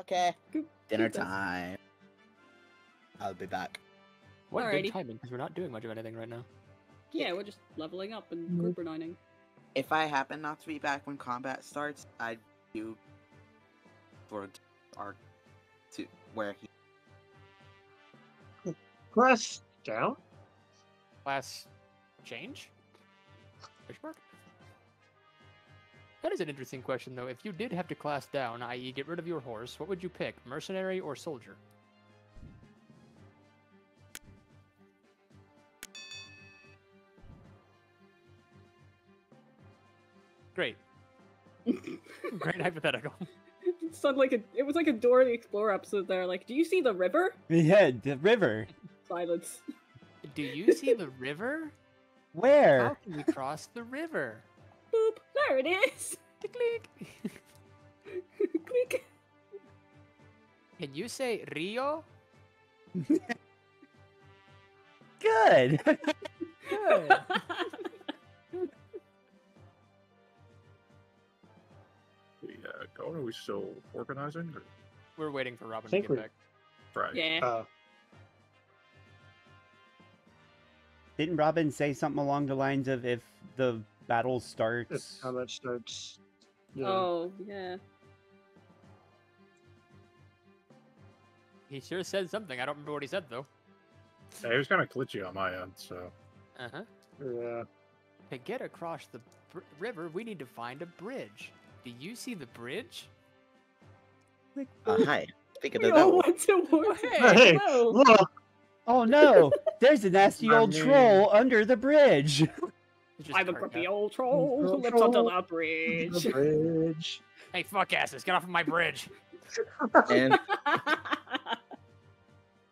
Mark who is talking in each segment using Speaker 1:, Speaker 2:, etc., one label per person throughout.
Speaker 1: Okay.
Speaker 2: Goop-
Speaker 1: Dinner
Speaker 2: goop
Speaker 1: time. I'll be back.
Speaker 3: What
Speaker 2: Alrighty.
Speaker 3: good timing, because we're not doing much of anything right now.
Speaker 2: Yeah, we're just leveling up and
Speaker 4: mm-hmm.
Speaker 2: group reuniting.
Speaker 1: If I happen not to be back when combat starts, I do for arc to where he
Speaker 4: Press down.
Speaker 3: Class change? Question mark? That is an interesting question, though. If you did have to class down, i.e., get rid of your horse, what would you pick, mercenary or soldier? Great. Great hypothetical.
Speaker 2: It sounded like a. It was like a Dora the Explorer episode. There, like, do you see the river?
Speaker 5: Yeah, the river.
Speaker 2: Silence.
Speaker 3: Do you see the river?
Speaker 5: Where?
Speaker 3: How can we cross the river?
Speaker 2: Boop. There it is.
Speaker 3: Click.
Speaker 2: Click.
Speaker 3: Can you say Rio?
Speaker 5: Good.
Speaker 3: Good.
Speaker 6: We uh, going? Are we still organizing? Or...
Speaker 3: We're waiting for Robin to get
Speaker 4: we-
Speaker 3: back.
Speaker 6: Right.
Speaker 2: yeah.
Speaker 4: Uh,
Speaker 5: Didn't Robin say something along the lines of if the battle
Speaker 4: if
Speaker 5: how
Speaker 4: combat starts. Yeah.
Speaker 2: Oh yeah.
Speaker 3: He sure said something. I don't remember what he said though.
Speaker 6: Yeah, he was kind of glitchy on my end, so
Speaker 3: Uh huh.
Speaker 4: Yeah.
Speaker 3: To get across the br- river, we need to find a bridge. Do you see the bridge?
Speaker 1: Uh, hi. Speak of
Speaker 2: We
Speaker 1: the
Speaker 2: all
Speaker 1: devil.
Speaker 2: went towards.
Speaker 4: Hey,
Speaker 2: Hello.
Speaker 4: Look,
Speaker 5: Oh no! There's a nasty
Speaker 4: I
Speaker 5: old
Speaker 4: mean-
Speaker 5: troll under the bridge.
Speaker 3: It's just
Speaker 2: I'm a grumpy
Speaker 3: cat.
Speaker 2: old troll who
Speaker 4: Old
Speaker 2: lives under the bridge.
Speaker 4: the bridge.
Speaker 3: Hey, fuck asses! Get off of my bridge.
Speaker 1: And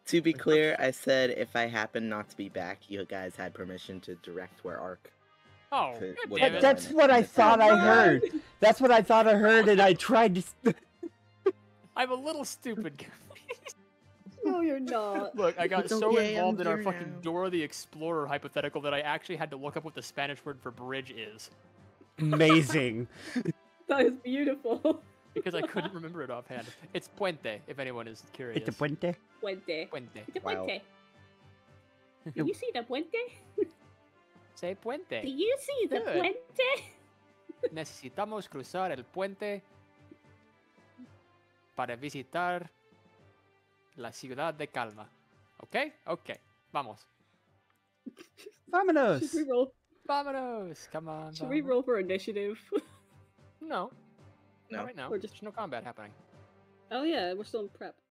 Speaker 1: to be clear, I said if I happen not to be back, you guys had permission to direct where arc.
Speaker 3: Oh,
Speaker 1: could-
Speaker 3: God damn it.
Speaker 5: that's what I thought I heard. That's what I thought I heard, and I tried to.
Speaker 3: I'm a little stupid.
Speaker 2: No, you're not.
Speaker 3: Look, I got
Speaker 1: It's
Speaker 3: so
Speaker 1: okay, I'm
Speaker 3: involved in our fucking
Speaker 1: now.
Speaker 3: Dora the Explorer hypothetical that I actually had to look up what the Spanish word for bridge is
Speaker 5: Amazing.
Speaker 2: That is beautiful.
Speaker 3: because I couldn't remember it offhand. It's puente, if anyone is curious.
Speaker 5: It's a puente.
Speaker 2: Puente.
Speaker 3: Puente.
Speaker 2: It's a
Speaker 1: Wow.
Speaker 2: puente. Do you see the puente?
Speaker 3: Say puente.
Speaker 2: Do you see the
Speaker 3: Good.
Speaker 2: puente?
Speaker 3: Necesitamos cruzar el puente para visitar la ciudad de Calma. ¿Ok? Ok. Vamos.
Speaker 5: Vámonos.
Speaker 2: Should we roll?
Speaker 3: Vámonos. Come on.
Speaker 2: Should we roll for initiative?
Speaker 3: No.
Speaker 1: No.
Speaker 3: Not right now.
Speaker 2: Or just-
Speaker 3: There's no combat happening.
Speaker 2: oh yeah, we're still in prep.